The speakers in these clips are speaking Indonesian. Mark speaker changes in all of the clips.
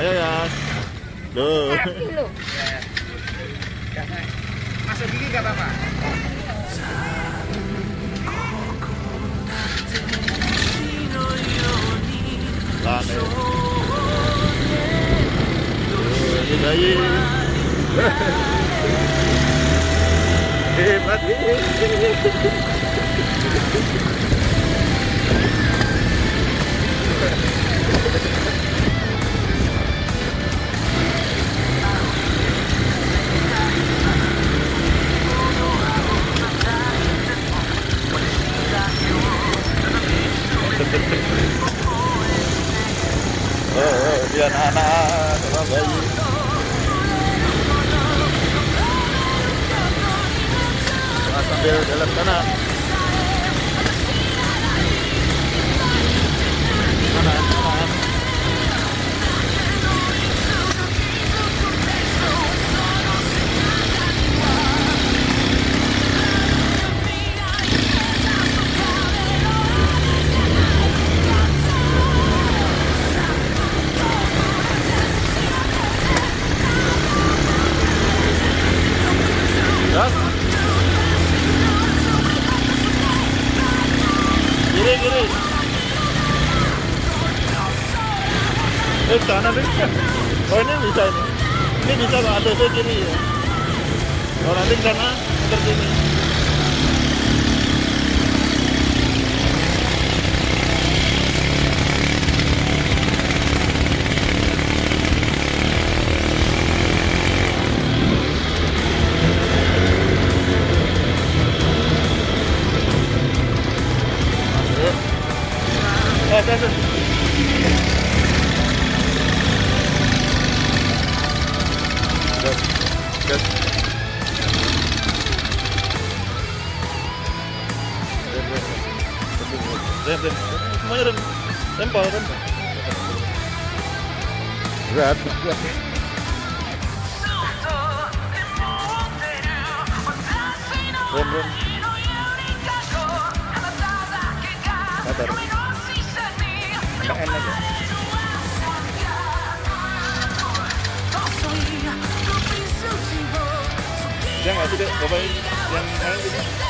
Speaker 1: Ayo ya. Duh.
Speaker 2: Dulu.
Speaker 3: Masuk gigi nggak apa-apa?
Speaker 1: Lan. ini bayi. Hebat. build, alam ka na. Eh, kanan bisa. Oh, ini bisa ini. Ini bisa Pak, ada saya kiri ya. Oh, nanti ke sana, seperti ini. Masuk. Eh, gas, Enak ya. Sih? Bapak yang main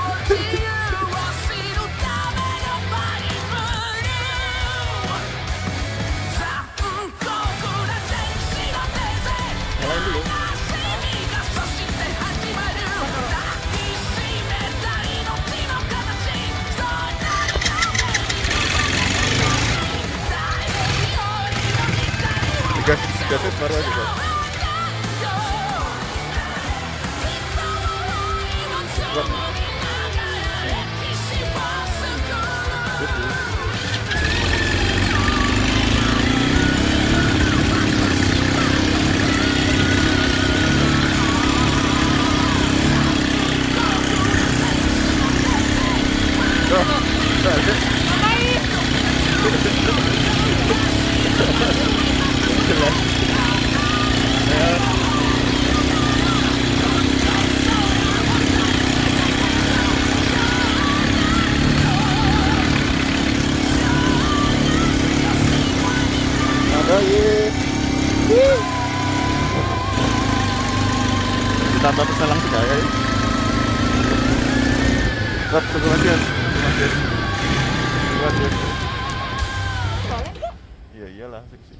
Speaker 1: Gas, gasnya baru aja, Ada ye. Ditambah pesan langsung ya. ya. Rap, tunggu ya.
Speaker 2: Boleh nggak?
Speaker 1: Iya iyalah seksi.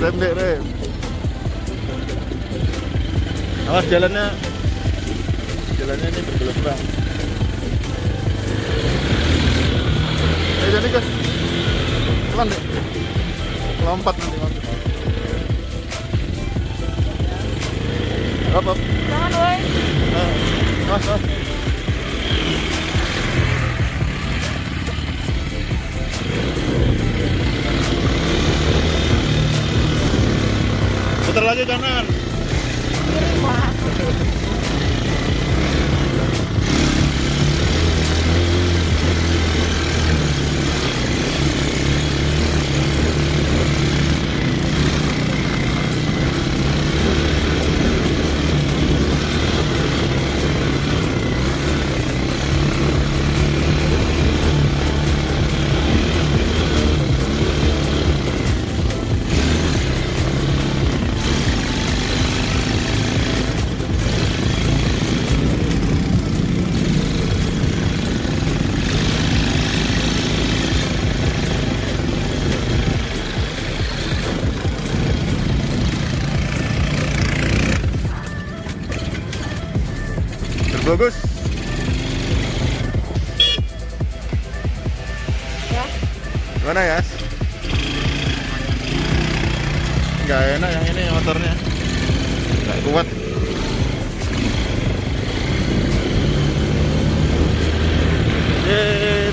Speaker 1: Rem dek rem. Awas jalannya jalannya ini bergelombang. Eh jadi guys, pelan deh. Lompat nanti lompat. Apa?
Speaker 2: Jangan woi.
Speaker 1: Ah, awas, awas. Putar lagi kanan. bagus.
Speaker 2: Ya.
Speaker 1: Gimana ya nggak enak yang ini motornya. Nggak kuat. Yeay,